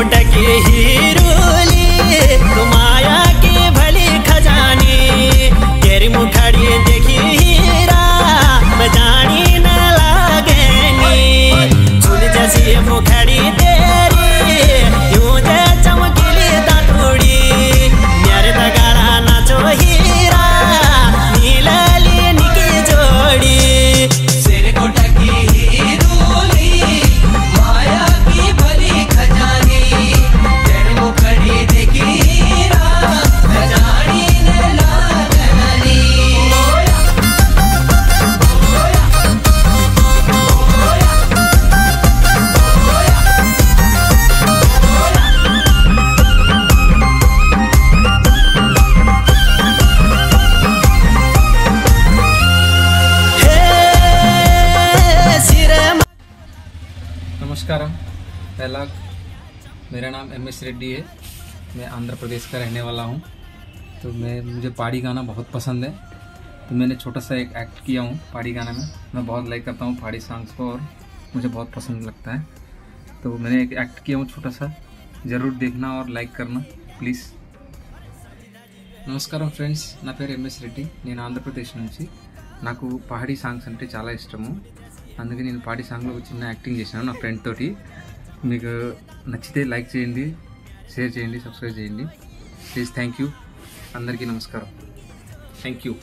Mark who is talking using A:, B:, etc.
A: Coat की
B: नमस्कारम पहला मेरा नाम एम एस रेड्डी है मैं आंध्र प्रदेश का रहने वाला हूँ तो मैं मुझे पहाड़ी गाना बहुत पसंद है तो मैंने छोटा सा एक एक्ट किया हूँ पहाड़ी गाने में मैं बहुत लाइक करता हूँ पहाड़ी सॉन्ग्स को और मुझे बहुत पसंद लगता है तो मैंने एक एक्ट किया हूँ छोटा सा ज़रूर देखना और लाइक करना ప్లీజ్ నమస్కారం ఫ్రెండ్స్ నా పేరు ఎంఎస్ రెడ్డి నేను ఆంధ్రప్రదేశ్ నుంచి నాకు పహాడీ సాంగ్స్ అంటే చాలా ఇష్టము అందుకే నేను పాటి సాంగ్లో చిన్న యాక్టింగ్ చేశాను నా ఫ్రెండ్ తోటి. మీకు నచ్చితే లైక్ చేయండి షేర్ చేయండి సబ్స్క్రైబ్ చేయండి. Please thank you. అందరికీ నమస్కారం. Thank you.